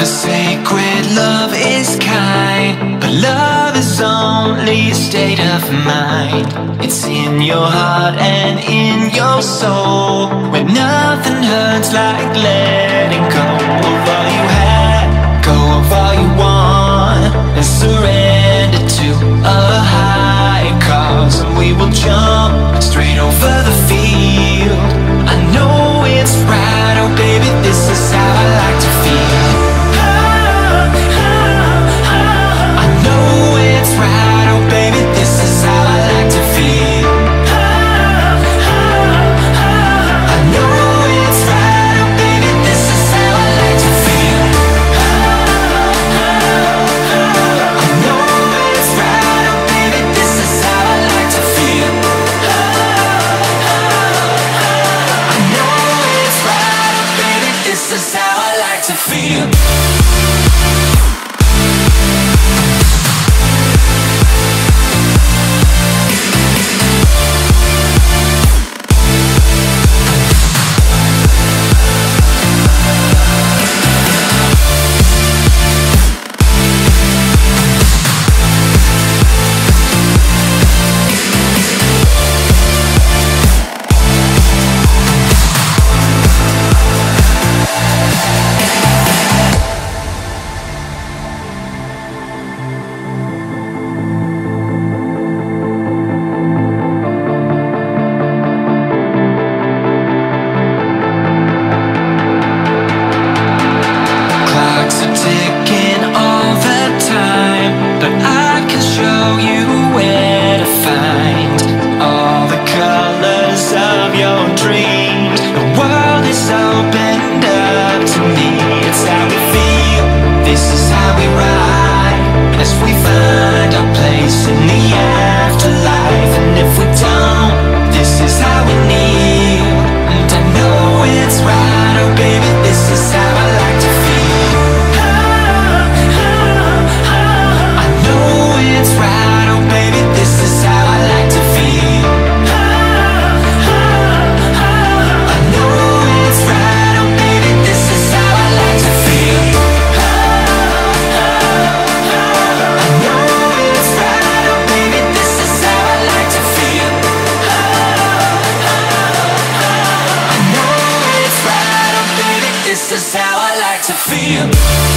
the sacred love is kind But love is only a state of mind. It's in your heart and in your soul When nothing hurts like letting go Of all you had, go of all you want And surrender to a higher cause. And we will jump of your dreams. The world is opened up to me. It's how we feel, this is how we ride. As we how I like to feel.